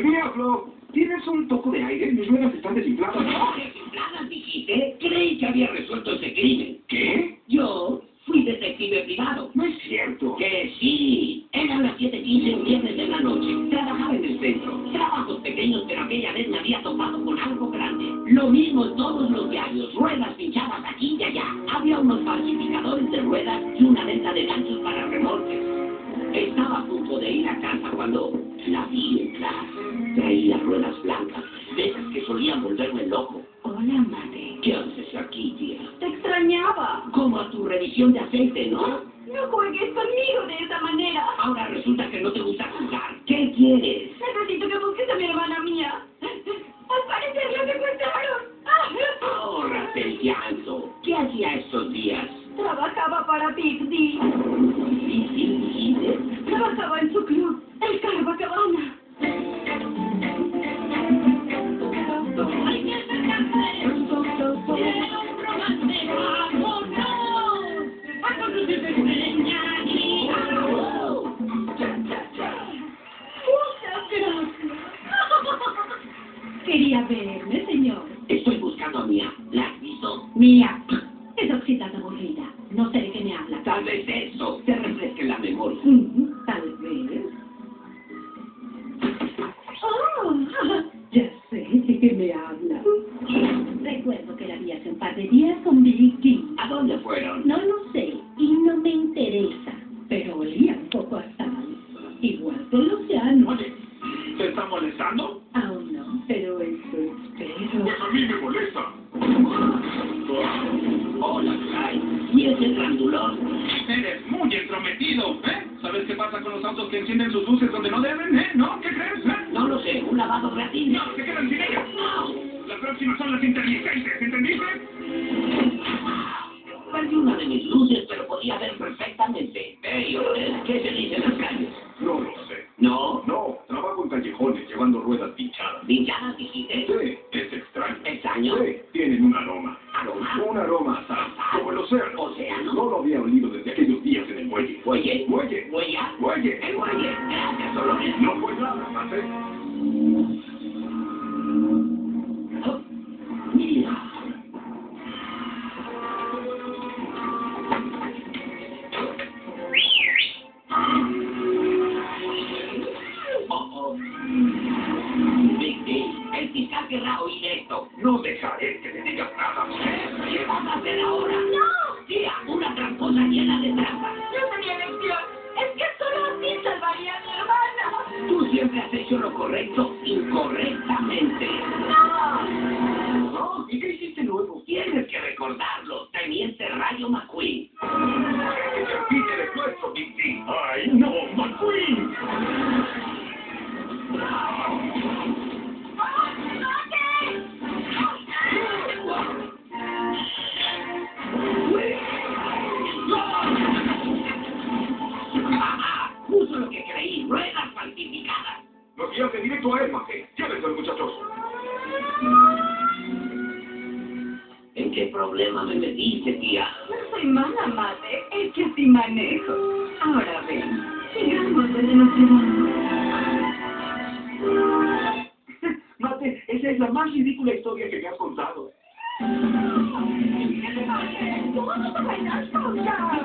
¡Buen día, Flo! ¿Tienes un toco de aire? Mis ruedas están desinfladas. ¿Desinfladas dijiste? Creí que había resuelto ese crimen. ¿Qué? Yo fui detective privado. No es cierto. Que sí. Eran las 7.15 un viernes de la noche. Trabajaba en el centro. Trabajos pequeños, pero aquella vez me había topado con algo grande. Lo mismo en todos los diarios. Ruedas pinchadas aquí y allá. Había unos falsificadores de ruedas y una volverme loco. Hola, madre. ¿Qué haces aquí, tía? Te extrañaba. Como a tu revisión de aceite, ¿no? No juegues conmigo de esa manera. Ahora resulta que no te gusta jugar. ¿Qué quieres? Necesito que busques a mi hermana mía. Al parecer lo secuestraron. Ahórrate el llanto. ¿Qué hacía estos días? Trabajaba para Big D. ¿Y? Trabajaba en su club, Quería verme, señor. Estoy buscando a Mía. ¿La has visto? Mía, es oxidada aburrida. No sé de qué me habla. Tal vez eso te refresque la memoria. Mm, Tal vez. Oh, ya sé de qué me habla. Recuerdo que la vi hace un par de días con Big King. ¿A dónde fueron? No lo sé y no me interesa, pero olía un poco a sal. Igual que el océano. Oye, ¿te está molestando? Aún pero eso espero. Pues a mí me molesta. Hola, Clyde. ¿Y ese grandulón? Eres muy entrometido, ¿eh? ¿Sabes qué pasa con los autos que encienden sus luces donde no deben, eh? ¿No? ¿Qué crees, eh? No lo sé. ¿Un lavado gratis? No, se quedan sin ellas. No. La próxima son las inteligentes, ¿entendiste? Perdí una de mis luces, pero podía ver perfectamente. Hey, Orel, ¿qué se dice en las calles? Muelle. ¿Muelle? ¿Huella? Muelle. El muelle. Gracias, Dolores. No fue nada ¿eh? Oh, Mira. Oh, oh. Big D, el fiscal querrá oír esto. No dejaré que me digas nada. ¿Qué vas a hacer ahora? ¡No! Tía, una tramposa llena de siempre has hecho lo correcto incorrectamente. ¡No! ¿Y qué hiciste luego? Guías directo a él, Maje. Llévense, muchachos. ¿En qué problema me metiste, tía? No soy mala, madre. Es que así manejo. Ahora ven. Sigamos nos llevamos. Mate, esa es la más ridícula historia que me has contado. ¡Vamos a bailar sola! ¡Me